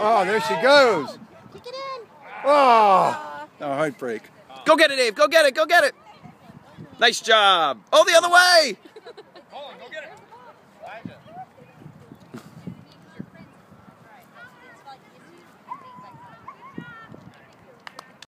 Oh, there she goes. Kick it in. Oh, uh. no heartbreak. Go get it, Dave. Go get it. Go get it. Nice job. Oh, the other way.